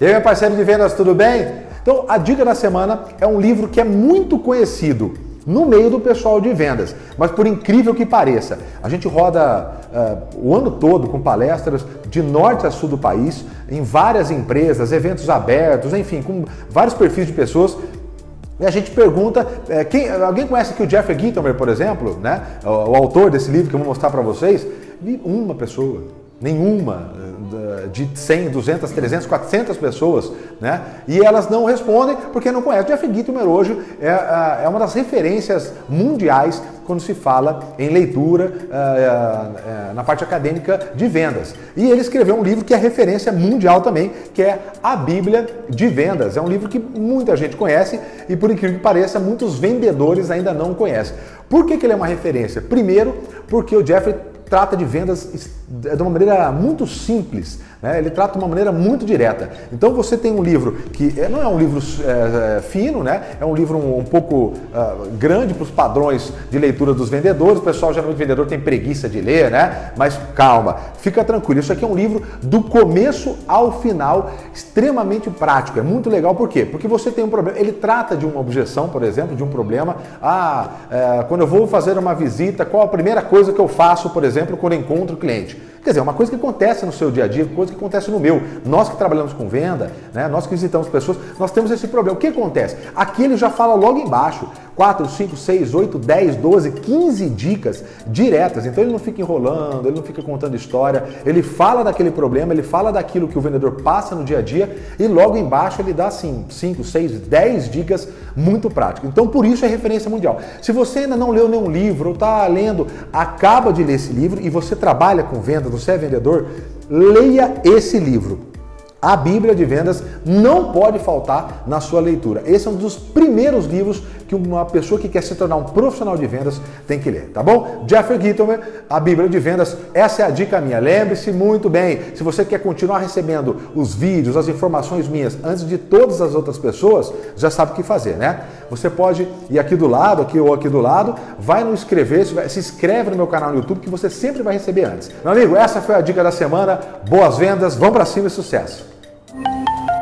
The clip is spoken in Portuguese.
E aí, meu parceiro de vendas, tudo bem? Então, a dica da semana é um livro que é muito conhecido no meio do pessoal de vendas, mas por incrível que pareça, a gente roda uh, o ano todo com palestras de norte a sul do país, em várias empresas, eventos abertos, enfim, com vários perfis de pessoas e a gente pergunta, é, quem, alguém conhece aqui o Jeffrey Gitomer, por exemplo, né? O, o, autor desse livro que eu vou mostrar para vocês? Uma pessoa nenhuma, de 100, 200, 300, 400 pessoas, né? E elas não respondem porque não conhecem. Jeff Gitomer hoje é, é uma das referências mundiais quando se fala em leitura é, é, na parte acadêmica de vendas. E ele escreveu um livro que é referência mundial também, que é a Bíblia de Vendas. É um livro que muita gente conhece e, por incrível que pareça, muitos vendedores ainda não conhecem. Por que, que ele é uma referência? Primeiro, porque o Jeffrey trata de vendas de uma maneira muito simples, né? ele trata de uma maneira muito direta. Então você tem um livro que é, não é um livro é, fino, né? é um livro um, um pouco uh, grande para os padrões de leitura dos vendedores. O pessoal, geralmente, vendedor tem preguiça de ler, né? mas calma, fica tranquilo. Isso aqui é um livro do começo ao final, extremamente prático. É muito legal, por quê? Porque você tem um problema. Ele trata de uma objeção, por exemplo, de um problema. Ah, é, quando eu vou fazer uma visita, qual a primeira coisa que eu faço, por exemplo, quando encontro o cliente? Quer dizer, é uma coisa que acontece no seu dia a dia, coisa que acontece no meu. Nós que trabalhamos com venda, né, nós que visitamos pessoas, nós temos esse problema. O que acontece? Aqui ele já fala logo embaixo. 4, 5, 6, 8, 10, 12, 15 dicas diretas. Então ele não fica enrolando, ele não fica contando história, ele fala daquele problema, ele fala daquilo que o vendedor passa no dia a dia e logo embaixo ele dá assim 5, 6, 10 dicas muito práticas. Então por isso é referência mundial. Se você ainda não leu nenhum livro ou está lendo, acaba de ler esse livro e você trabalha com venda, você é vendedor, leia esse livro. A Bíblia de Vendas não pode faltar na sua leitura. Esse é um dos primeiros livros que uma pessoa que quer se tornar um profissional de vendas tem que ler, tá bom? Jeffrey Gittomer, a Bíblia de Vendas, essa é a dica minha. Lembre-se muito bem, se você quer continuar recebendo os vídeos, as informações minhas antes de todas as outras pessoas, já sabe o que fazer, né? Você pode ir aqui do lado, aqui ou aqui do lado, vai no inscrever, se inscreve no meu canal no YouTube que você sempre vai receber antes. Meu amigo, essa foi a dica da semana. Boas vendas, vamos para cima e sucesso! Thank you.